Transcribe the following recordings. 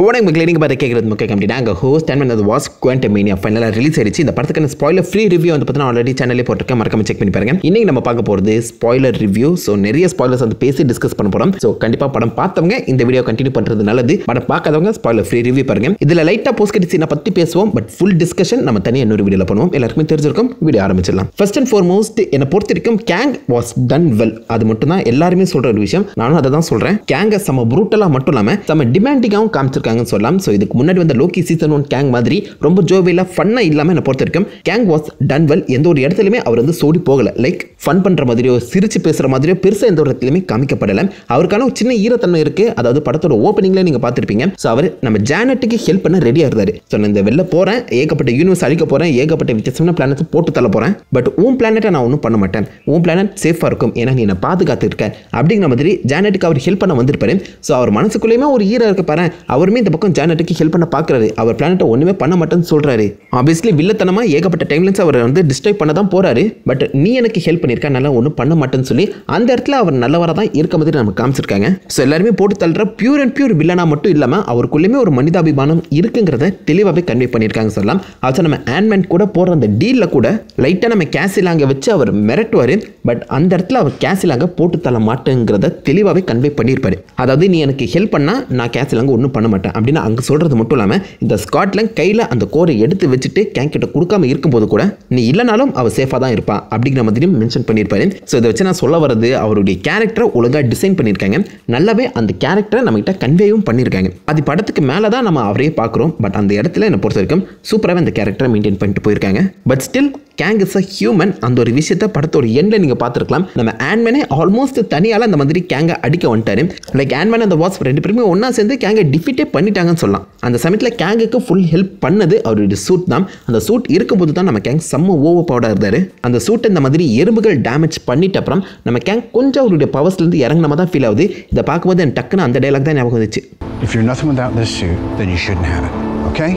உடனே உங்களுக்கு நீங்கள் பார்த்து கேட்குறது முக்கிய கம்பெனி அங்கே ஹோஸ்ட் அண்ட் அது வாஸ் குவாண்டமேனியா ஃபைனலாக ரிலீஸ் ஆயிடுச்சு. இந்த படத்துக்கான ஸ்பாயிலர் ஃப்ரீ ரிவ்யூ வந்து பார்த்தீங்கன்னா ஆல்ரெடி சேனலே போட்டிருக்கேன். மறக்காம செக் பண்ணி பாருங்க. இன்னைக்கு நம்ம பார்க்க போகிறது ஸ்பாயிலர் ரிவ்யூ ஸோ நிறைய ஸ்பாயிலர்ஸ் வந்து பேசி டிஸ்கஸ் பண்ண போகிறோம் ஸோ கண்டிப்பாக படம் பார்த்தவங்க இந்த வீடியோ கண்டினியூ பண்ணுறது நல்லது. படம் பார்க்காதவங்க ஸ்பாயிலர் ஃப்ரீ ரிவ்யூ பாருங்க. இதில் லைட்டாக போஸ்ட் கிரெடிட் சீனை பற்றி பேசுவோம். பட் ஃபுல் டிஸ்கஷன் நம்ம தனியாக இன்னொரு வீடியோவில் பண்ணுவோம். எல்லாருக்குமே தெரிஞ்சிருக்கும். வீடியோ ஆரம்பிச்சிடலாம். ஃபர்ஸ்ட் அண்ட் ஃபார்மோஸ்ட் என்னை பொறுத்த வரைக்கும் கேங் வாஸ் டன் வெல் அது மட்டும் தான் எல்லாருமே சொல்கிற ஒரு விஷயம். நானும் அதை தான் சொல்கிறேன் கேங்கை செம்ம ப்ரூட்டலாக மட்டும் இல்லாமல் செம்ம டிமாண்டிங்காகவும் காமிச்சிருக்காங்கன்னு சொல்லலாம். ஸோ இதுக்கு முன்னாடி வந்த லோக்கி சீசன் ஒன் கேங் மாதிரி ரொம்ப ஜோவியில் ஃபன்னாக இல்லாமல் என்னை பொறுத்த வரைக்கும் கேங் வாஸ் டன் வெல் எந்த ஒரு இடத்துலையுமே அவர் வந்து சோடி போகலை. லைக் ஃபன் பண்ணுற மாதிரியோ சிரிச்சு பேசுகிற மாதிரியோ பெருசாக எந்த ஒரு இடத்துலையுமே காமிக்கப்படலை. அவருக்கான ஒரு சின்ன ஈரத்தன்மை இருக்குது அதாவது படத்தோட ஓப்பனிங்லேயே நீங்கள் பார்த்துருப்பீங்க. ஸோ அவர் நம்ம ஜானட்டுக்கு ஹெல்ப் பண்ண ரெடியாக இருந்தார். ஸோ நான் இந்த வெளில போகிறேன் ஏகப்பட்ட யூனிவர்ஸ் அழிக்க போகிறேன் ஏகப்பட்ட வித்தியாசமான பிளானட் போட்டு தள்ள போகிறேன் பட் உன் பிளானட்டை நான் ஒன்றும் பண்ண மாட்டேன். உன் பிளானட் சேஃபாக இருக்கும். ஏன்னா நீ என்னை பாதுகாத்துருக்க. அப்படிங்கிற மாதிரி ஜானட்டுக்கு அவர் ஹெல்ப் பண்ண வந்திருப்பாரு. ஸோ அவர் மனசுக்குள்ளேயுமே ஒரு ஈரம் இருக்க பாரு எல்லாருமே இந்த பக்கம் ஜானட்டுக்கு ஹெல்ப் பண்ண பார்க்குறாரு. அவர் பிளானட்டை ஒன்றுமே பண்ண மாட்டேன்னு சொல்கிறாரு ஆப்வியஸ்லி வில்லத்தனமாக ஏகப்பட்ட டைம்லன்ஸ் அவர் வந்து டிஸ்டர்ப் பண்ண தான் போகிறாரு பட் நீ எனக்கு ஹெல்ப் பண்ணியிருக்க நல்லா ஒன்றும் பண்ண மாட்டேன்னு சொல்லி அந்த இடத்துல அவர் நல்லவராக தான் இருக்க மாதிரி நம்ம காமிச்சிருக்காங்க. ஸோ எல்லாருமே போட்டு தள்ளுற பியூர் அண்ட் பியூர் வில்லனா மட்டும் இல்லாமல் அவருக்குள்ளேயுமே ஒரு மனிதாபிமானம் இருக்குங்கிறத தெளிவாகவே கன்வே பண்ணியிருக்காங்க சொல்லலாம். அது நம்ம ஆன்மேன் கூட போடுற அந்த டீலில் கூட லைட்டாக நம்ம கேசிலாங்க வச்சு அவர் மிரட்டுவார். பட் அந்த இடத்துல அவர் கேசிலாங்க போட்டு தள்ள மாட்டேங்கிறத தெளிவாகவே கன்வே பண்ணியிருப்பாரு அதாவது நீ எனக்கு ஹெல்ப் பண்ணால் நான் கேசிலாங்க ஒன்றும் பண்ண மாட்டேன். அப்படின்னு அங்கே சொல்கிறது மட்டும் இல்லாமல் இந்த ஸ்காட்லாண்ட் கையில் அந்த கோரை எடுத்து வச்சுட்டு கேங்கிட்ட கொடுக்காம இருக்கும்போது கூட நீ இல்லைனாலும் அவள் சேஃபாக தான் இருப்பா அப்படிங்கிற மாதிரியும் மென்ஷன் பண்ணியிருப்பாரு. ஸோ இதை வச்சு நான் சொல்ல வர்றது அவருடைய கேரக்டரை ஒழுங்காக டிசைன் பண்ணியிருக்காங்க. நல்லாவே அந்த கேரக்டரை நம்மகிட்ட கன்வேயும் பண்ணியிருக்காங்க. அது படத்துக்கு மேலே தான் நம்ம அவரையே பார்க்குறோம். பட் அந்த இடத்துல என்னை பொறுத்த வரைக்கும் சூப்பராகவே அந்த கேரக்டரை மெயின்டைன் பண்ணிட்டு போயிருக்காங்க. But still Kang is a human அந்த ஒரு விஷயத்த படத்தோட எண்டில் நீங்கள் பார்த்துருக்கலாம். நம்ம ஆன்மேனே ஆல்மோஸ்ட் தனியால் அந்த மாதிரி கேங்கை அடிக்க வந்துட்டாரு. லைக் ஆன்மேன் அந்த வாட்ஸ் ரெண்டு பேருமே ஒன்றா சேர்ந்து கேங்கை டிஃபிட்டே பண்ணிட்டாங்கன்னு சொல்லலாம். அந்த சமயத்தில் கேங்குக்கு ஃபுல் ஹெல்ப் பண்ணது அவருடைய சூட் தான். அந்த சூட் இருக்கும்போது தான் நம்ம கேங் செம்ம ஓவர் பவுடாக இருந்தார். அந்த சூட் இந்த மாதிரி எறும்புகள் டேமேஜ் பண்ணிட்ட அப்புறம் நம்ம கேங் கொஞ்சம் அவருடைய பவர்ஸ்லேருந்து இறங்கின தான் ஃபீல் ஆகுது. இதை பார்க்கும்போது எனக்கு டக்குன்னு அந்த டைலாக் தான் ஞாபகம் வந்துச்சு. If you're nothing without this suit, then you shouldn't have it. Okay?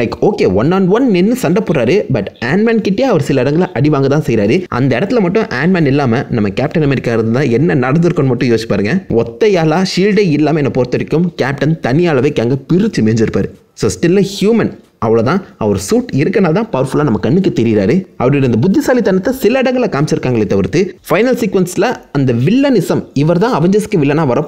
Like okay one on one நின்று சண்டை போடுறாரு பட் ஆன்மேன் கிட்டே அவர் சில இடங்களில் அடி வாங்க தான் செய்கிறாரு அந்த இடத்துல மட்டும் ஆன்மேன் இல்லாமல் நம்ம கேப்டன் அமெரிக்கா இருந்தால் என்ன நடந்திருக்குன்னு மட்டும் யோசிச்சு பாருங்க. ஒத்தையாலா ஷீல்டே இல்லாமல் என்னை பொறுத்த வரைக்கும் கேப்டன் தனியாளவே அங்கே பிரித்து மேஞ்சிருப்பார். ஸோ ஸ்டில் ஹியூமன் அவ்வளோதான் அவர் சூட் இருக்கனால தான் பவர்ஃபுல்லாக நம்ம கண்ணுக்கு தெரியுறாரு. அவருடைய அந்த புத்திசாலித்தனத்தை சில இடங்களில் காமிச்சிருக்காங்களே தவிர்த்து ஃபைனல் சீக்வன்ஸில் அந்த வில்லனிசம் இவர் தான் அவஞ்சஸ்க்கு வில்லனாக வர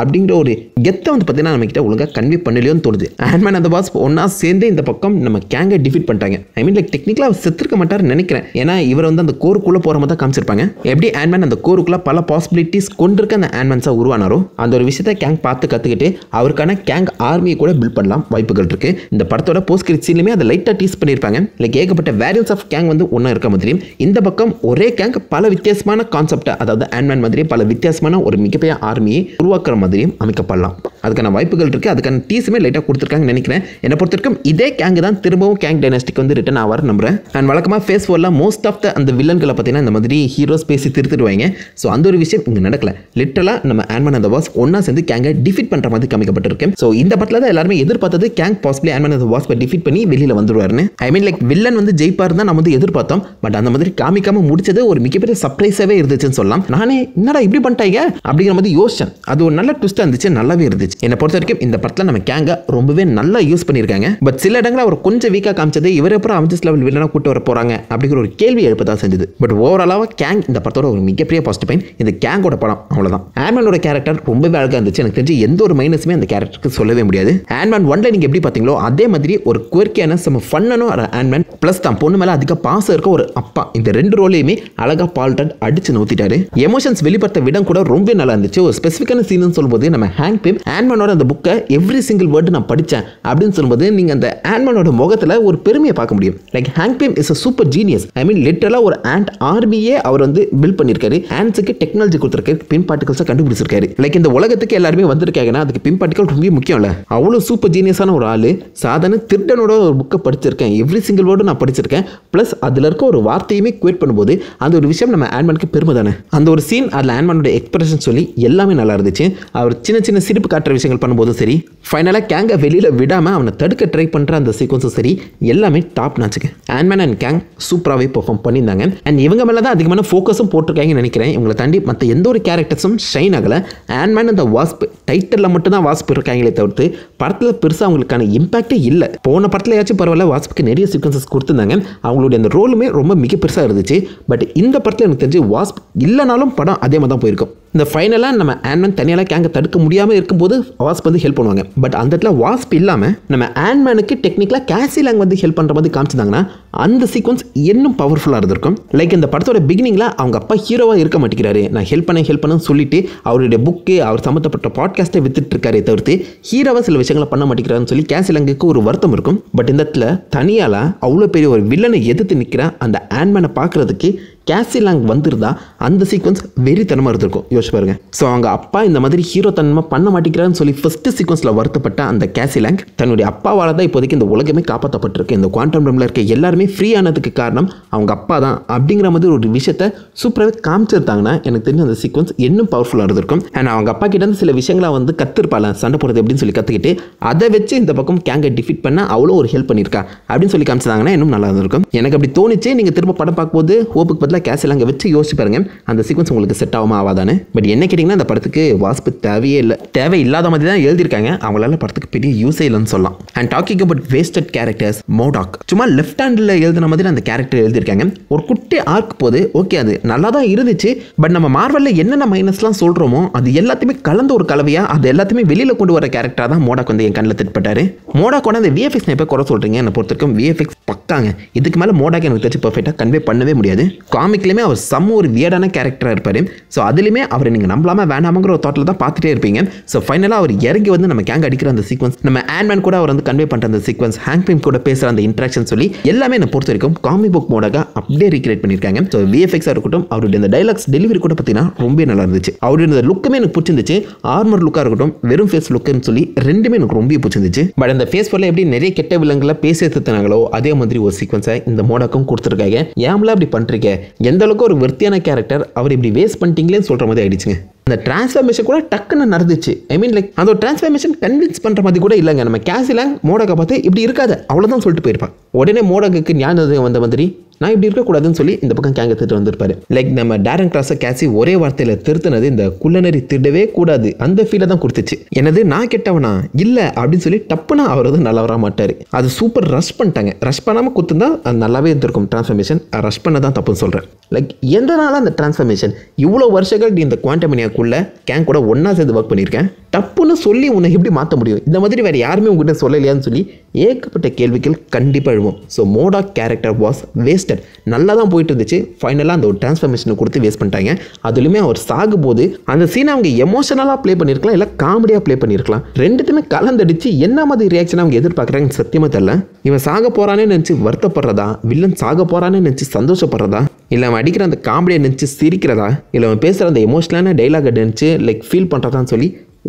அப்படிங்கிற ஒரு கெத்தை வந்து பார்த்தீங்கன்னா நம்ம கிட்ட ஒழுங்காக கன்வே பண்ணலையோன்னு தோணுது. ஆண்ட்மேன் அந்த பாஸ் ஒன்றா சேர்ந்து இந்த பக்கம் நம்ம கேங்கை டிஃபீட் பண்ணிட்டாங்க. ஐ மீன் லைக் டெக்னிக்கலாக அவர் செத்துருக்க மாட்டார்னு நினைக்கிறேன். ஏன்னா இவர் வந்து அந்த கோருக்குள்ளே போகிற மாதிரி தான் காமிச்சிருப்பாங்க. எப்படி ஹேண்ட்மேன் அந்த கோருக்குள்ளே பல பாசிபிலிட்டிஸ் கொண்டிருக்க அந்த ஆண்ட்மேன்ஸாக உருவானாரோ அந்த ஒரு விஷயத்தை கேங் பார்த்து கற்றுக்கிட்டு அவருக்கான கேங் ஆர்மியை கூட பில்ட் பண்ணலாம் வாய்ப்புகள் இருக்குது இந்த படத்தோட போஸ்ட் ஒவ்வொரு சீன்லையுமே அதை லைட்டாக டீஸ் பண்ணியிருப்பாங்க. லைக் ஏகப்பட்ட வேரியன்ஸ் ஆஃப் கேங் வந்து ஒன்றா இருக்க மாதிரியும் இந்த பக்கம் ஒரே கேங் பல வித்தியாசமான கான்செப்டை அதாவது ஆன்மேன் மாதிரி பல வித்தியாசமான ஒரு மிகப்பெரிய ஆர்மியை உருவாக்குற மாதிரியும் அமைக்கப்படலாம். அதுக்கான வாய்ப்புகள் இருக்குது அதுக்கான டீஸுமே லைட்டாக கொடுத்துருக்காங்கன்னு நினைக்கிறேன். என்னை பொறுத்த வரைக்கும் இதே கேங்கு தான் திரும்பவும் கேங் டைனாஸ்டிக் வந்து ரிட்டன் ஆவார் நம்புறேன். அண்ட் வழக்கமாக ஃபேஸ் ஃபோரில் மோஸ்ட் ஆஃப் த அந்த வில்லன்களை பார்த்தீங்கன்னா இந்த மாதிரி ஹீரோஸ் பேசி திருத்திடுவாங்க. ஸோ அந்த ஒரு விஷயம் இங்கே நடக்கல. லிட்டலாக நம்ம ஆன்மன் அந்த வாஸ் ஒன்றா சேர்ந்து கேங்கை டிஃபீட் பண்ணுற மாதிரி காமிக்கப்பட்டிருக்கு. ஸோ இந்த படத்தில் தான் எல்லாருமே எதிர்பார்த்தது கேங் பாசிபிளி ஆன்மன் அந்த வாஸ் டிஃபீட் பண்ணி வெளியில் வந்துடுவாருன்னு ஐ மீன் லைக் வில்லன் வந்து ஜெயிப்பார் தான் நம்ம வந்து எதிர்பார்த்தோம். பட் அந்த மாதிரி காமிக்காம முடிச்சது ஒரு மிகப்பெரிய சர்ப்ரைஸாகவே இருந்துச்சுன்னு சொல்லலாம். நானே என்னடா இப்படி பண்ணிட்டாங்க? அப்படிங்கிற மாதிரி யோசிச்சேன். அது ஒரு நல்ல ட்விஸ்ட்டாக இருந்துச்சு நல்லாவே இருந்துச்சு. என்னை பொறுத்த வரைக்கும் இந்த படத்தில் நம்ம கேங்கை ரொம்பவே நல்லா யூஸ் பண்ணியிருக்காங்க. பட் சில இடங்களில் அவர் கொஞ்சம் வீக்காக காமிச்சது இவர் அப்புறம் அவஞ்சஸ் லெவல் வில்லனாக கூட்டு வர போகிறாங்க அப்படிங்கிற ஒரு கேள்வி எழுப்ப தான் செஞ்சது. பட் ஓவராலாக கேங் இந்த படத்தோட ஒரு மிகப்பெரிய பாசிட்டிவ் பாயிண்ட் இந்த கேங்கோட படம் அவ்வளோதான் ஆன்மேனோட கேரக்டர் ரொம்பவே அழகாக இருந்துச்சு. எனக்கு தெரிஞ்சு எந்த ஒரு மைனஸுமே அந்த கேரக்டருக்கு சொல்லவே முடியாது. ஆன்மேன் ஒன்ல நீங்கள் எப்படி பார்த்தீங்களோ அதே மாதிரி ஒரு குவர்க்கியான செம்ம ஃபன்னனும் ஆன்மேன் ப்ளஸ் தான் பொண்ணு மேலே அதிக பாசம் இருக்க ஒரு அப்பா. இந்த ரெண்டு ரோலையுமே அழகாக பால்டன் அடிச்சு நோத்திட்டாரு எமோஷன்ஸ் வெளிப்படுத்த விடம் கூட ரொம்ப நல்லா இருந்துச்சு. ஒரு ஸ்பெசிஃபிக்கான சீன் சொல்லும்போது நம்ம ஹேங் பேம் ஆன்மனோட அந்த புக்கை எவ்ரி சிங்கிள் வேர்டு நான் படித்தேன் அப்படின்னு சொல்லும்போது நீங்கள் அந்த ஆன்மேனோட முகத்தில் ஒரு பெருமையை பார்க்க முடியும். Like Hank Pym is a super genius I mean லிட்டரலாக ஒரு ஆண்ட் ஆர்மியே அவர் வந்து பில்ட் பண்ணியிருக்காரு ஆண்ட்ஸுக்கு டெக்னாலஜி கொடுத்துருக்காரு. பின் பார்ட்டிகல்ஸை கண்டுபிடிச்சிருக்காரு. லைக் இந்த உலகத்துக்கு எல்லாருமே வந்திருக்காங்கன்னா அதுக்கு பின் பார்ட்டிகல் ரொம்ப முக்கியம் இல்லை அவ்வளோ சூப்பர் ஜீனியஸான ஒரு ஆள். சாதாரண திருடன் வில்லனோட ஒரு புக்கை படிச்சிருக்கேன். எவ்ரி சிங்கிள் வேர்டும் நான் படிச்சிருக்கேன். ப்ளஸ் அதில் இருக்க ஒரு வார்த்தையுமே குவேட் பண்ணும்போது அந்த ஒரு விஷயம் நம்ம ஆன்மனுக்கு பெருமை தானே? அந்த ஒரு சீன் அதில் ஆன்மனோட எக்ஸ்பிரஷன் சொல்லி எல்லாமே நல்லா இருந்துச்சு. அவர் சின்ன சின்ன சிரிப்பு காட்டுற விஷயங்கள் பண்ணும்போதும் சரி ஃபைனலாக கேங்கை வெளியில் விடாமல் அவனை தடுக்க ட்ரை பண்ணுற அந்த சீக்வன்ஸும் சரி எல்லாமே டாப் நாச்சுக்கு ஆன்மேன் அண்ட் கேங் சூப்பராகவே பெர்ஃபார்ம் பண்ணியிருந்தாங்க. அண்ட் இவங்க மேலே தான் அதிகமான ஃபோக்கஸும் போட்டிருக்காங்கன்னு நினைக்கிறேன். இவங்களை தாண்டி மற்ற எந்த ஒரு கேரக்டர்ஸும் ஷைன் ஆகலை. ஆன்மேன் அந்த வாஸ்ப் டைட்டிலில் மட்டும் தான் வாஸ்ப் இருக்காங்களே தவிர்த்து படத்தில் பெருசாக அவங்களுக்கான இம்பாக்டே இல்லை. போன போன படத்துலையாச்சும் பரவாயில்ல வாஸ்ப்புக்கு நிறைய சீக்வன்சஸ் கொடுத்துருந்தாங்க. அவங்களுடைய அந்த ரோலுமே ரொம்ப மிக பெருசாக இருந்துச்சு. பட் இந்த படத்தில் எனக்கு தெரிஞ்சு வாஸ்ப் இல்லைனாலும் படம் அதே மாதிரி தான் போயிருக்கும். இந்த ஃபைனலாக நம்ம ஆன்மேன் தனியாலாம் கேங்கை தடுக்க முடியாமல் இருக்கும்போது வாஸ்ப் வந்து ஹெல்ப் பண்ணுவாங்க. பட் அந்த இடத்துல வாஸ்ப் இல்லாமல் நம்ம ஆன்மேனுக்கு டெக்னிக்கலாக கேசிலாங் வந்து ஹெல்ப் பண்ணுற மாதிரி காமிச்சிருந்தாங்கன்னா அந்த சீக்வன்ஸ் இன்னும் பவர்ஃபுல்லாக இருந்திருக்கும். லைக் இந்த படத்தோட பிகினிங்கில் அவங்க அப்பா ஹீரோவாக இருக்க மாட்டேங்கிறாரு. நான் ஹெல்ப் பண்ண ஹெல்ப் பண்ண சொல்லிட்டு அவருடைய புக்கு அவர் சம்மந்தப்பட்ட பாட்காஸ்ட்டை வித்துட்டு இருக்காரே தவிர்த்து ஹீரோவாக சில விஷயங்களை பண்ண மாட்டேங்கிறாருன்னு சொல்லி கேசி லாங்குக்கு ஒரு வருத்தம் இருக்கும். பட் இந்த இடத்துல தனியால் அவ்வளோ பெரிய ஒரு வில்லனை எதிர்த்து நிற்கிற அந்த ஆன்மேனை பார்க்குறதுக்கு கேசிலாங் வந்திருந்தா அந்த சீக்வன்ஸ் வெறித்தனமாக இருந்திருக்கும். யோசிச்சு பாருங்க. ஸோ அவங்க அப்பா இந்த மாதிரி ஹீரோ தன்மை பண்ண மாட்டேங்கிறான்னு சொல்லி ஃபஸ்ட்டு சீக்வன்ஸில் வருத்தப்பட்ட அந்த கேசிலாங் தன்னுடைய அப்பாவால் தான் இப்போதைக்கு இந்த உலகமே காப்பாற்றப்பட்டிருக்கு இந்த குவாண்டம் ரூமில் இருக்க எல்லாருமே ஃப்ரீ ஆனதுக்கு காரணம் அவங்க அப்பா தான். அப்படிங்கிற மாதிரி ஒரு விஷயத்த சூப்பராகவே காமிச்சிருந்தாங்கன்னா எனக்கு தெரிஞ்ச அந்த சீக்வன்ஸ் இன்னும் பவர்ஃபுல்லாக இருந்திருக்கும். அண்ட் அவங்க அப்பா கிட்ட இருந்து சில விஷயங்களை வந்து கற்றுருப்பாள் சண்டை போடுறது அப்படின்னு சொல்லி கற்றுக்கிட்டு அதை வச்சு இந்த பக்கம் கேங்கை டிஃபிட் பண்ண அவ்வளோ ஒரு ஹெல்ப் பண்ணியிருக்கா அப்படின்னு சொல்லி காமிச்சாங்கன்னா இன்னும் நல்லா இருந்திருக்கும். எனக்கு அப்படி தோணுச்சு. நீங்கள் திரும்ப படம் பார்க்கும்போது ஹோப்புக்கு பதிலாக கேசில் அங்கே வச்சு யோசிச்சு பாருங்க. அந்த சீக்வன்ஸ் உங்களுக்கு செட் ஆகுமா ஆகாதானே பட் என்ன கேட்டிங்கன்னா அந்த படத்துக்கு வாஸ்பு தேவையே இல்லை. தேவை இல்லாத மாதிரி தான் எழுதியிருக்காங்க. அவங்களால படத்துக்கு பெரிய யூஸே இல்லைன்னு சொல்லலாம். And talking about wasted characters MODOK சும்மா லெஃப்ட் ஹேண்டில் எழுதின மாதிரி அந்த கேரக்டர் எழுதியிருக்காங்க. ஒரு குட்டி ஆர்க் போது ஓகே அது நல்லா தான் இருந்துச்சு. பட் நம்ம மார்வலில் என்னென்ன மைனஸ்லாம் சொல்கிறோமோ அது எல்லாத்தையுமே கலந்த ஒரு கலவையாக அது எல்லாத்தையுமே வெளியில் கொண்டு வர கேரக்டராக தான் மோடாக் வந்து என் கண்ணில் திட்டப்பட்டாரு. மோடாக் அந்த விஎஃப்எக்ஸ் எப்போ குறை சொல்கிறீங்க என்னை பொறுத்த வரைக்கும் விஎஃப்எக்ஸ் பக்காங்க. இதுக்கு மேலே மோடாக் எனக்கு தெரிஞ்சு பர்ஃபெக்டாக கன்வே பண்ணவே முடியாது. காமிக்லேயுமே அவர் செம்ம ஒரு வியர்டான கேரக்டராக இருப்பார். ஸோ அதுலேயுமே அவரை நீங்கள் நம்பலாமா வேணாமங்கிற ஒரு தாட்டில் தான் பார்த்துட்டே இருப்பீங்க. ஸோ ஃபைனலாக அவர் இறங்கி வந்து நம்ம கேங் அடிக்கிற அந்த சீக்வன்ஸ் நம்ம ஆன்மேன் கூட அவர் வந்து கன்வே பண்ணுற அந்த சீக்வன்ஸ் ஹேங் பிம் கூட பேசுகிற அந்த இன்ட்ராக்ஷன் சொல்லி எல்லாமே என்னை பொறுத்த வரைக்கும் காமிக் புக் மோடாக அப்படியே ரீக்ரியேட் பண்ணியிருக்காங்க. ஸோ விஎஃப்எக்ஸாக இருக்கட்டும் அவருடைய இந்த டைலாக்ஸ் டெலிவரி கூட பார்த்தீங்கன்னா ரொம்ப நல்லா இருந்துச்சு. அவருடைய இந்த லுக்குமே எனக்கு பிடிச்சிருந்துச்சு. ஆர்மர் லுக்காக இருக்கட்டும் வெறும் ஃபேஸ் லுக்குன்னு சொல்லி ரெண்டுமே எனக்கு ரொம்ப பிடிச்சிருந்துச்சு. பட் அந்த ஃபேஸ் ஃபோரில் எப்படி நிறைய கெட்ட விலங்குகளை பேசி எடுத்துனாங்களோ அதே மாதிரி ஒரு சீக்வன்ஸை இந்த மோடாக்கும் கொடுத்துருக்காங்க. ஏம்லாம் அப்படி பண்ணுறீங்க எந்த அளவுக்கு ஒரு விருத்தியான கேரக்டர் அவர் இப்படி வேஸ்ட் பண்ணிட்டீங்களேன்னு சொல்கிற மாதிரி ஆயிடுச்சுங்க. அந்த டிரான்ஸ்ஃபர்மேஷன் கூட டக்குன்னு நடந்துச்சு. ஐ மீன் லைக் அந்த ஒரு டிரான்ஸ்ஃபர்மேஷன் கன்வின்ஸ் பண்ணுற மாதிரி கூட இல்லைங்க. நம்ம கேசிலாங் மோடகை பார்த்து இப்படி இருக்காது அவ்வளோதான் சொல்லிட்டு போயிருப்பான். உடனே மோடகுக்கு ஞானம் வந்த மாதிரி நான் இப்படி இருக்கக்கூடாதுன்னு சொல்லி இந்த பக்கம் கேங்க திட்டு வந்திருப்பாரு. லைக் நம்ம டேரன் கிராஸை கேசி ஒரே வார்த்தையில் திருத்தினது இந்த குள்ளநரி திருடவே கூடாது. அந்த ஃபீலை தான் கொடுத்துச்சு. எனது நான் கெட்டவனா? இல்லை அப்படின்னு சொல்லி டப்புனா அவர் வந்து நல்லா வர மாட்டார். அது சூப்பர் ரஷ் பண்ணிட்டாங்க. ரஷ் பண்ணாமல் கொடுத்துருந்தா அது நல்லாவே இருந்திருக்கும். டிரான்ஸ்ஃபர்மேஷன் ரஷ் பண்ண தான் தப்புன்னு சொல்கிறேன் லைக் எந்தனால அந்த டிரான்ஸ்ஃபர்மேஷன் இவ்வளோ வருஷங்கள் நீ இந்த குவாண்டமனியாக்குள்ள கேங் கூட ஒன்றா சேர்ந்து ஒர்க் பண்ணியிருக்கேன். டப்புன்னு சொல்லி உன்னை எப்படி மாற்ற முடியும்? இந்த மாதிரி வேறு யாருமே உங்ககிட்ட சொல்லலையான்னு சொல்லி ஏகப்பட்ட கேள்விகள் கண்டிப்பாக எழுவோம். So MODOK character was waste wasted நல்லா தான் போயிட்டு இருந்துச்சு ஃபைனலாக அந்த ஒரு டிரான்ஸ்ஃபர்மேஷனை கொடுத்து வேஸ்ட் பண்ணிட்டாங்க. அதுலேயுமே அவர் சாகும்போது அந்த சீனை அவங்க எமோஷனலாக ப்ளே பண்ணியிருக்கலாம் இல்லை காமெடியாக ப்ளே பண்ணியிருக்கலாம் ரெண்டுத்துமே கலந்தடிச்சு என்ன மாதிரி ரியாக்ஷன் அவங்க எதிர்பார்க்குறாங்கன்னு சத்தியமாக தெரில இவன் சாக போகிறானே நினச்சி வருத்தப்படுறதா? வில்லன் சாக போகிறானே நினச்சி சந்தோஷப்படுறதா? இல்லை அவன் அடிக்கிற அந்த காமெடியை நினச்சி சிரிக்கிறதா? இல்லை அவன் பேசுகிற அந்த எமோஷனலான டைலாகை நினச்சி லைக் ஃபீல் பண்ணுறதான்னு சொல்லி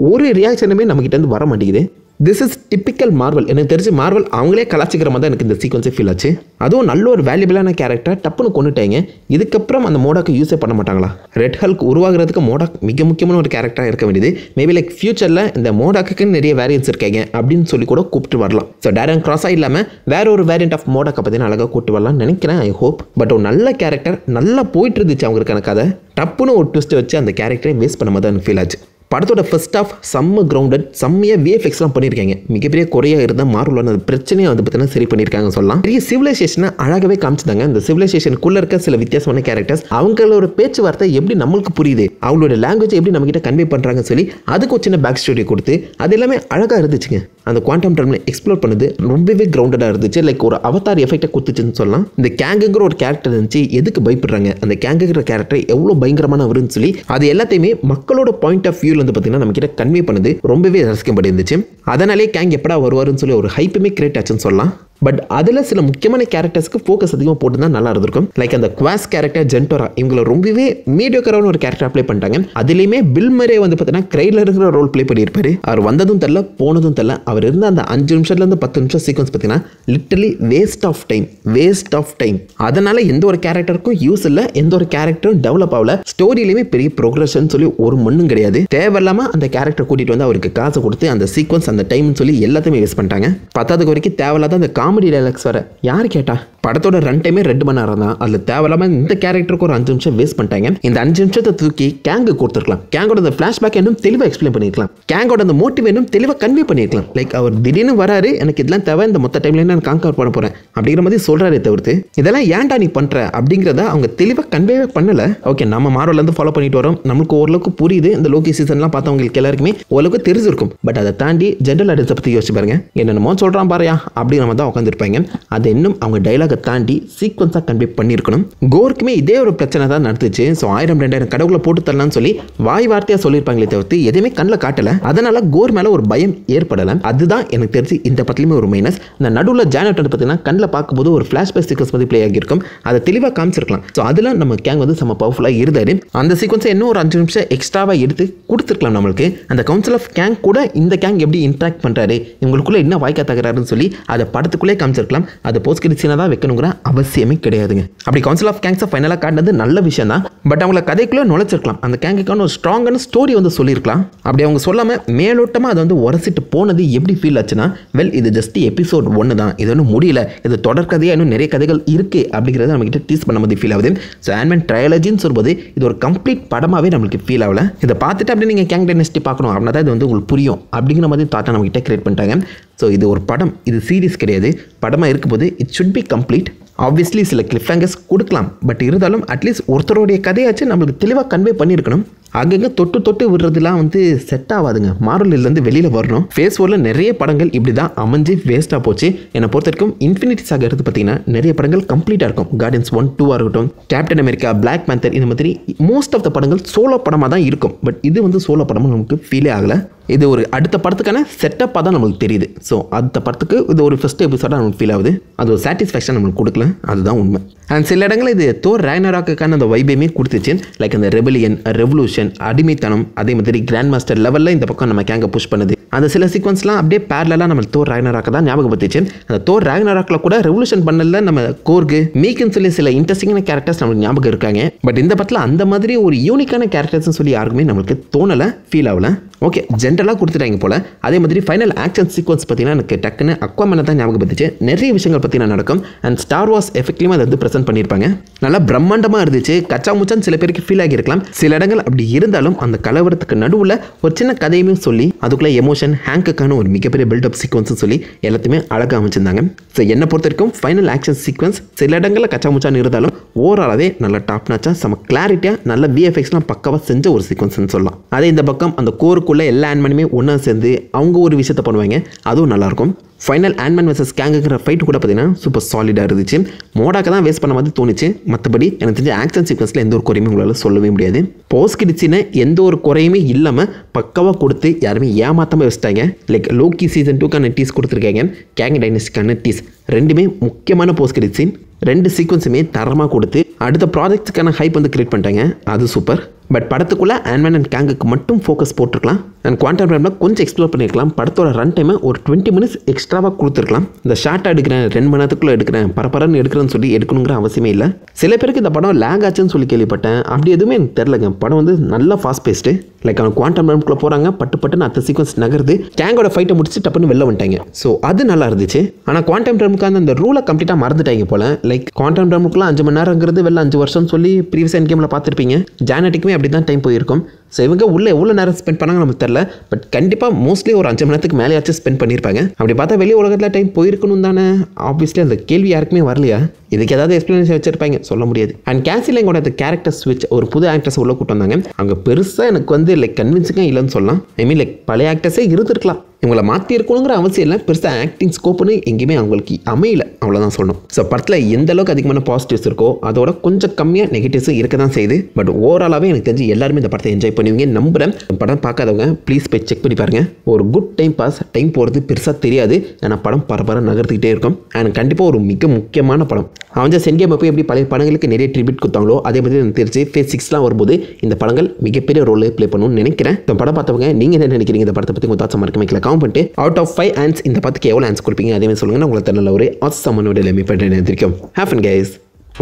ஒரு ரியாக்ஷனுமே நம்மகிட்ட வர மாட்டேங்குது. திஸ் இஸ் டிப்பிக்கல் மார்வல் எனக்கு தெரிஞ்சு மார்வல் அவங்களே கலாச்சிக்கிற மாதிரி தான் எனக்கு இந்த சீக்வன்ஸே ஃபீல் ஆச்சு. அதுவும் நல்ல ஒரு வேல்யூபிளான கேரக்டர் டப்புன்னு கொண்டுட்டாங்க இதுக்கப்புறம் அந்த மோடாக்கு யூஸே பண்ண மாட்டாங்களா? ரெட் ஹல்க் உருவாகிறதுக்கு மோடாக் மிக முக்கியமான ஒரு கேரக்டராக இருக்க வேண்டியது. மேபி லைக் ஃபியூச்சரில் இந்த மோடாக்கு நிறைய வேரியன்ஸ் இருக்காங்க அப்படின்னு சொல்லி கூட கூப்பிட்டு வரலாம். ஸோ டேரன் கிராஸாக இல்லாமல் வேற ஒரு வேரியன்ட் ஆஃப் மோடாக்கை பற்றி அழகாக கூப்பிட்டு வரலாம்னு நினைக்கிறேன் ஐ ஹோப் பட் ஒரு நல்ல கேரக்டர் நல்லா போயிட்டு இருந்துச்சு அவங்களுக்கான கதை டப்புன்னு ஒரு ட்விஸ்ட்டை வச்சு அந்த கேரக்டரை வேஸ்ட் பண்ண மாதிரி தான் ஃபீல் ஆச்சு. படத்தோட ஃபர்ஸ்ட் ஆஃப் செம்ம கிரவுண்டட் செம்மையாக விஎஃப்எக்ஸ்லாம் பண்ணியிருக்காங்க. மிகப்பெரிய குறையாக இருந்தால் மார்வல் அந்த பிரச்சனையை வந்து பார்த்தீங்கன்னா சரி பண்ணியிருக்காங்க சொல்லலாம். பெரிய சிவிலைசேஷனை அழகாகவே காமிச்சிருந்தாங்க இந்த சிவிலைசேஷனுக்குள்ளே இருக்க சில வித்தியாசமான கேரக்டர்ஸ் அவங்களோட பேச்சுவார்த்தை எப்படி நம்மளுக்கு புரியுது? அவங்களோட லாங்குவேஜ் எப்படி நம்மகிட்ட கன்வே பண்ணுறாங்கன்னு சொல்லி அதுக்கு ஒரு சின்ன பேக் ஸ்டோரி கொடுத்து அது எல்லாமே அழகாக இருந்துச்சுங்க. அந்த குவாண்டம் டர்மில் எக்ஸ்ப்ளோர் பண்ணது ரொம்பவே கிரவுண்டடாக இருந்துச்சு. லைக் ஒரு அவதார் எஃபெக்டை கொடுத்துச்சுன்னு சொல்லலாம். இந்த கேங்குங்கிற ஒரு கேரக்டர் இருந்துச்சு. எதுக்கு பயப்படுறாங்க? அந்த கேங்குங்கிற கேரக்டர் எவ்வளோ பயங்கரமான வரும்னு சொல்லி அது எல்லாத்தையுமே மக்களோட பாயிண்ட் ஆஃப் வியூவில் வந்து பார்த்தீங்கன்னா நம்ம கிட்ட கன்வே பண்ணது ரொம்பவே ரசிக்கப்பட்டு இருந்துச்சு. அதனாலே கேங் எப்படா வருவாருன்னு சொல்லி ஒரு ஹைப்புமே கிரியேட் ஆச்சுன்னு சொல்லலாம். பட் அதில் சில முக்கியமான கேரக்டர்ஸ்க்கு ஃபோக்கஸ் அதிகமாக போட்டு நல்லா இருந்திருக்கும். லைக் அந்த குவாஸ் கேரக்டர் ஜென்டோரா இவங்களை ரொம்பவே மீடியோக்கரான ஒரு கேரக்டர் அப்ளை பண்ணிட்டாங்க. அதுலேயுமே பில் மரே வந்து பார்த்தீங்கன்னா கிரைல இருக்கிற ரோல் ப்ளே பண்ணியிருப்பார். அவர் வந்ததும் தெரில போனதும் தெரில அவர் இருந்த அந்த அஞ்சு நிமிஷத்துலேருந்து பத்து நிமிஷம் சீக்வன்ஸ் பார்த்தீங்கன்னா literally waste of time waste of time அதனால எந்த ஒரு கேரக்டருக்கும் யூஸ் இல்லை எந்த ஒரு கேரக்டரும் டெவலப் ஆகல. ஸ்டோரியிலையுமே பெரிய ப்ரோக்ரஷன் சொல்லி ஒரு மண்ணும் கிடையாது. தேவையில்லாமல் அந்த கேரக்டர் கூட்டிகிட்டு வந்து அவருக்கு காசு கொடுத்து அந்த சீக்வன்ஸ் அந்த டைம்னு சொல்லி எல்லாத்தையுமே வேஸ்ட் பண்ணிட்டாங்க. பத்தாவது வரைக்கும் தேவையில்லாத அந்த காமெடி டைலாக்ஸ் வர யார் கேட்டா? படத்தோட ரன் டைமே ரெண்டு மணி நேரம் தான். அதில் தேவையில்லாமல் இந்த கேரக்டருக்கு ஒரு அஞ்சு நிமிஷம் வேஸ்ட் பண்ணிட்டாங்க. இந்த அஞ்சு நிமிஷத்தை தூக்கி கேங்கு கொடுத்துருக்கலாம். கேங்கோட அந்த ஃப்ளாஷ்பேக் இன்னும் தெளிவாக எக்ஸ்பிளைன் பண்ணியிருக்கலாம் கேங்கோட அந்த மோட்டிவ் இன்னும் தெளிவாக கன்வே பண்ணியிருக்கலாம் லைக் அவர் திடீர்னு வராரு எனக்கு இதெல்லாம் தேவை இந்த மொத்த டைம்ல நான் காங்கர் பண்ண போகிறேன் அப்படிங்கிற மாதிரி சொல்கிறாரே தவிர்த்து இதெல்லாம் ஏன்டா நீ பண்ணுற அப்படிங்கிறத அவங்க தெளிவாக கன்வேவே பண்ணல. ஓகே நம்ம மாரோலேருந்து ஃபாலோ பண்ணிட்டு வரோம். நமக்கு ஓரளவுக்கு புரியுது. இந்த லோகி சீசன்லாம் பார்த்தவங்களுக்கு எல்லாருக்குமே ஓரளவுக்கு தெரிஞ்சிருக்கும். பட் அதை தாண்டி ஜென்ரல் ஆடியன்ஸை பற்றி யோசிச்சு பாருங்க. என்னென்னமோ சொல்கிறான் பாருயா அப்படிங்கிற மாதிரி தான் உட்காந்துருப்பாங்க அது இன்னும் அவங்க டைலாக் தாண்டி சீக்வன்ஸாக கன்வே பண்ணியிருக்கணும். கோருக்குமே இதே ஒரு பிரச்சனை தான் நடந்துச்சு. ஸோ ஆயிரம் ரெண்டாயிரம் கடவுளை போட்டு தரலாம்னு சொல்லி வாய் வார்த்தையாக சொல்லியிருப்பாங்களே தவிர்த்து எதுவுமே கண்ணில் காட்டலை. அதனால கோர் மேலே ஒரு பயம் ஏற்படலை. அதுதான் எனக்கு தெரிஞ்சு இந்த படத்துலையுமே ஒரு மைனஸ் இந்த நடுவில் ஜானட் வந்து பார்த்தீங்கன்னா கண்ணில் பார்க்கும்போது ஒரு ஃப்ளாஷ்பேக் சீக்வன்ஸ் மாதிரி ப்ளே ஆகியிருக்கும். அதை தெளிவாக காமிச்சிருக்கலாம். ஸோ அதில் நம்ம கேங் வந்து செம்ம பவர்ஃபுல்லாக இருந்தார். அந்த சீக்வன்ஸை இன்னும் ஒரு அஞ்சு நிமிஷம் எக்ஸ்ட்ராவாக எடுத்து கொடுத்துருக்கலாம் நம்மளுக்கு. அந்த கவுன்சில் ஆஃப் கேங் கூட இந்த கேங் எப்படி இன்ட்ராக்ட் பண்ணுறாரு இவங்களுக்குள்ளே என்ன வாய்க்கா தகராறுன்னு சொல்லி அதை படத்துக்குள்ளே காமிச்சிருக்கலாம். அதை போஸ்ட் கிரிச்சினா தான் வைக்கணுங்கிற அவசியமே கிடையாதுங்க. அப்படி கவுன்சில் ஆஃப் கேங்ஸை ஃபைனலாக காட்டினது நல்ல விஷயம் தான் பட் அவங்கள கதைக்குள்ளே நுழைச்சிருக்கலாம். அந்த கேங்குக்கான ஒரு ஸ்ட்ராங்கான ஸ்டோரி வந்து சொல்லியிருக்கலாம். அப்படி அவங்க சொல்லாமல் மேலோட்டமாக அதை வந்து உரசிட்டு போனது எப்படி ஃபீல் ஆச்சுன்னா வெல் இது ஜஸ்ட் எபிசோட் ஒன்று தான். இது ஒன்றும் முடியல. இது தொடர்கதையாக இன்னும் நிறைய கதைகள் இருக்குது அப்படிங்கிறத நம்மகிட்ட டீஸ் பண்ண மாதிரி ஃபீல் ஆகுது. ஸோ ஆன்மேன் ட்ரையாலஜின்னு சொல்லும்போது இது ஒரு கம்ப்ளீட் படமாகவே நம்மளுக்கு ஃபீல் ஆகல. இதை பார்த்துட்டு அப்படியே நீங்கள் கேங் டைனஸ்டி பார்க்கணும் அப்படின்னா தான் இது வந்து உங்களுக்கு புரியும். அப்படிங்கிற மாதிரி தாட்டை நம்மகிட்ட கிரியேட் பண்ணிட்டாங்க. ஸோ இது ஒரு படம். இது சீரீஸ் கிடையாது. படமாக இருக்கும்போது it should be complete obviously சில கிளிஃபேங்கர்ஸ் கொடுக்கலாம். பட் இருந்தாலும் அட்லீஸ்ட் ஒருத்தருடைய கதையாச்சும் நம்மளுக்கு தெளிவாக கன்வே பண்ணியிருக்கணும். அங்கங்கே தொட்டு தொட்டு விடுறதுலாம் வந்து செட் ஆகாதுங்க மாரலிலேருந்து வெளியில் வரணும். ஃபேஸ் ஃபோரில் நிறைய படங்கள் இப்படி தான் அமைஞ்சு வேஸ்ட்டாக போச்சு. என்னை பொறுத்த வரைக்கும் இன்ஃபினிட்டி சாக எடுத்து பார்த்தீங்கன்னா நிறைய படங்கள் கம்ப்ளீட்டாக இருக்கும். கார்டன்ஸ் ஒன் டூவாக இருக்கட்டும். கேப்டன் அமெரிக்கா பிளாக் பேந்தர் இந்த மாதிரி மோஸ்ட் ஆஃப் த படங்கள் சோலோ படமாக தான் இருக்கும். பட் இது வந்து சோலோ படமாக நமக்கு ஃபீலே ஆகலை. இது ஒரு அடுத்த படத்துக்கான செட்டப்பாக தான் நம்மளுக்கு தெரியுது. ஸோ அடுத்த படத்துக்கு இது ஒரு ஃபஸ்ட் எபிசோடாக நமக்கு ஃபீல் ஆகுது. அது ஒரு சாட்டிஸ்ஃபேக்ஷன் நம்மளுக்கு கொடுக்கல. அதுதான் உண்மை. அண்ட் சில இடங்களில் இது தோர் ரேனராக்கான அந்த வைபேமே கொடுத்துச்சு. லைக் அந்த ரெபலியன் ரெவல்யூஷன் அடிமைத்தனம் அதே மாதிரி கிராண்ட் மாஸ்டர் லெவலில் இந்த பக்கம் நம்ம கேங்க புஷ் பண்ணுது. அந்த சில சீக்வன்ஸ்லாம் அப்படியே பேரலாக நம்ம தோர் ராக்னராக்க தான் ஞாபகப்படுத்திச்சு. அந்த தோர் ராக்னராக்கில் கூட ரெவல்யூஷன் பண்ணல நம்ம கோர்கு மீக்குன்னு சொல்லி சில இன்ட்ரெஸ்டிங்கான கேரக்டர்ஸ் நம்மளுக்கு ஞாபகம் இருக்காங்க. பட் இந்த படத்தில் அந்த மாதிரி ஒரு யூனிக்கான கேரக்டர்ஸ்னு சொல்லி யாருக்குமே நம்மளுக்கு தோணலை ஃபீல் ஆகலை. ஓகே ஜென்ரலாக கொடுத்துட்டாங்க போல். அதே மாதிரி ஃபைனல் ஆக்ஷன் சீக்வன்ஸ் பார்த்தீங்கன்னா எனக்கு டக்குன்னு அக்வாமனை தான் ஞாபகப்படுத்துச்சு நிறைய விஷயங்கள் பார்த்தீங்கன்னா நடக்கும். அண்ட் ஸ்டார் வாஸ் எஃபெக்ட்லையும் அதை வந்து ப்ரெசென்ட் பண்ணியிருப்பாங்க. நல்லா பிரம்மாண்டமாக இருந்துச்சு. கச்சா முச்சான்னு சில பேருக்கு ஃபீல் ஆகியிருக்கலாம். சில இடங்கள் அப்படி இருந்தாலும் அந்த கலவரத்துக்கு நடுவில் ஒரு சின்ன கதையுமே சொல்லி அதுக்குள்ளே எமோஷன் ஹேங்குக்கான ஒரு மிகப்பெரிய பில்டப் சீக்வன்ஸும் சொல்லி எல்லாத்தையுமே அழகாக அமைச்சிருந்தாங்க. ஸோ என்னை பொறுத்த வரைக்கும் ஃபைனல் ஆக்ஷன் சீக்வன்ஸ் சில இடங்களில் கச்சா முச்சான் இருந்தாலும் ஓவராலாகவே நல்ல டாப் நாச்சாக செம கிளாரிட்டியாக நல்ல விஎஃப்எக்ஸ்லாம் பக்காவாக செஞ்ச ஒரு சீக்வன்ஸ்னு சொல்லலாம். அதே இந்த பக்கம் அந்த கோருக்கு கோருக்குள்ளே எல்லா ஆன்மனுமே ஒன்றா சேர்ந்து அவங்க ஒரு விஷயத்தை பண்ணுவாங்க. அதுவும் நல்லாயிருக்கும். ஃபைனல் ஆன்மன் வர்சஸ் கேங்குங்கிற ஃபைட் கூட பார்த்தீங்கன்னா சூப்பர் சாலிடாக இருந்துச்சு. மோடாக்க தான் வேஸ்ட் பண்ண மாதிரி தோணுச்சு. மற்றபடி எனக்கு தெரிஞ்ச ஆக்ஷன் சீக்வன்ஸில் எந்த ஒரு குறையுமே உங்களால் சொல்லவே முடியாது. போஸ்ட் கிடிச்சின்னு எந்த ஒரு குறையுமே இல்லாமல் பக்காவாக கொடுத்து யாருமே ஏமாத்தாமல் வச்சுட்டாங்க. லைக் லோக்கி சீசன் டூக்கான டீஸ் கொடுத்துருக்காங்க. கேங் டைனஸ்டிக்கான டீஸ் ரெண்டுமே முக்கியமான போஸ்ட் கிடிச்சின் ரெண்டு சீக்வன்ஸுமே தரமாக கொடுத்து அடுத்த ப்ராஜெக்ட்டுக்கான ஹைப் வந்து கிரியேட் பண்ணிட்டாங்க. அது சூப்பர் பட் படத்துக்குள்ளே ஆன்மேன் அண்ட் கேங்குக்கு மட்டும் ஃபோக்கஸ் போட்டிருக்கலாம். அண்ட் குவான்டம் டைமில் கொஞ்சம் எக்ஸ்ப்ளோர் பண்ணியிருக்கலாம். படத்தோட ரன் டைமை ஒரு டுவெண்ட்டி மினிட்ஸ் எக்ஸ்ட்ராவாக கொடுத்துருக்கலாம். இந்த ஷார்ட்டாக எடுக்கிறேன் ரெண்டு மணி நேரத்துக்குள்ளே எடுக்கிறேன் பரபரன்னு எடுக்கிறேன்னு சொல்லி எடுக்கணுங்கிற அவசியமே இல்லை. சில பேருக்கு இந்த படம் லேக் ஆச்சுன்னு சொல்லி கேள்விப்பட்டேன். அப்படி எதுவுமே எனக்கு தெரிலங்க படம் வந்து நல்லா ஃபாஸ்ட் பேஸ்ட்டு லைக் அவன் குவான்டம் ரேம்குள்ளே போகிறாங்க பட்டு பட்டுன்னு அத்த சீக்வன்ஸ் நகருது. கேங்கோட ஃபைட்டை முடிச்சு டப்புன்னு வெளில வந்துட்டாங்க. ஸோ அது நல்லா இருந்துச்சு. ஆனால் குவான்டம் டைமுக்கு அந்த ரூலை கம்ப்ளீட்டாக மறந்துட்டாங்க போல. லைக் குவான்டம் ரேமுக்குள்ளே அஞ்சு மணி நேரங்கிறது வெளில அஞ்சு வருஷம் சொல்லி ப்ரீவியஸ் என் கேமில் பார்த்துருப்பீங்க. ஜானட்டிக்குமே அப்படி தான் டைம் போயிருக்கும். ஸோ இவங்க உள்ள எவ்வளோ நேரம் ஸ்பெண்ட் பண்ணாங்க நமக்கு தெரில பட் கண்டிப்பாக மோஸ்ட்லி ஒரு அஞ்சு மணி நேரத்துக்கு மேலேயாச்சும் ஸ்பெண்ட் பண்ணியிருப்பாங்க அப்படி பார்த்தா வெளி உலகத்தில் டைம் போயிருக்கணும் தானே? ஆப்வியஸ்லி அந்த கேள்வி யாருக்குமே வரலையா? இதுக்கு ஏதாவது எக்ஸ்பிளனேஷன் வச்சிருப்பாங்க சொல்ல முடியாது. அண்ட் கேன்சிலிங்கோட அந்த கேரக்டர் ஸ்விட்ச் ஒரு புது ஆக்டர்ஸ் உள்ள கூட்டம் வந்தாங்க. அங்கே பெருசாக எனக்கு வந்து லைக் கன்வின்சிங்காக இல்லைன்னு சொல்லலாம். ஐ மீன் லைக் பழைய ஆக்டர்ஸே இருந்திருக்கலாம். இவங்களை மாற்றி இருக்கணுங்கிற அவசியம் இல்லை. பெருசாக ஆக்டிங் ஸ்கோப்புன்னு எங்கேயுமே அவங்களுக்கு அமையல. அவ்வளோதான் சொல்லணும். ஸோ படத்தில் எந்த அளவுக்கு அதிகமான பாசிட்டிவ்ஸ் இருக்கோ அதோட கொஞ்சம் கம்மியாக நெகட்டிவ்ஸும் இருக்க தான் செய்யுது. பட் ஓவராலாகவே எனக்கு தெரிஞ்சு எல்லாருமே இந்த படத்தை என்ஜாய் பண்ணுவீங்க நம்புகிறேன் படம் பார்க்காதவங்க ப்ளீஸ் போய் செக் பண்ணி பாருங்க. ஒரு குட் டைம் பாஸ் டைம் போகிறது பெருசாக தெரியாது. ஆனால் படம் பரபர நகர்த்திக்கிட்டே இருக்கும். அண்ட் கண்டிப்பாக ஒரு மிக முக்கியமான படம். அவன் சென்கேம் போய் எப்படி பழைய படங்களுக்கு நிறைய ட்ரிபியூட் கொடுத்தாங்களோ அதே மாதிரி எனக்கு தெரிஞ்சு ஃபேஸ் சிக்ஸ்லாம் வரும்போது இந்த படங்கள் மிகப்பெரிய ரோல் ப்ளே பண்ணணும்னு நினைக்கிறேன். இந்த படம் பார்த்தவங்க நீங்கள் என்ன நினைக்கிறீங்க? இந்த படத்தை பற்றி உங்கள் தாட்சம் மறக்க வைக்கல கவுண்ட் பண்ணிட்டு அவுட் ஆஃப் ஃபைவ் ஆன்ஸ் இந்த படத்துக்கு எவ்வளோ ஆன்ஸ் கொடுப்பீங்க? அதே மாதிரி சொல்லுங்கள் உங்களுக்கு நல்ல ஒரு ஆசமனோட எல்லாமே பண்ணுறேன் தெரியும் அண்ட் கைஸ்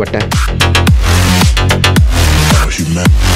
வட்ட. You.